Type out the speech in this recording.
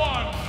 one,